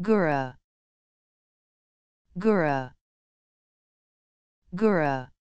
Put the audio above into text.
Gura. Gura. Gura.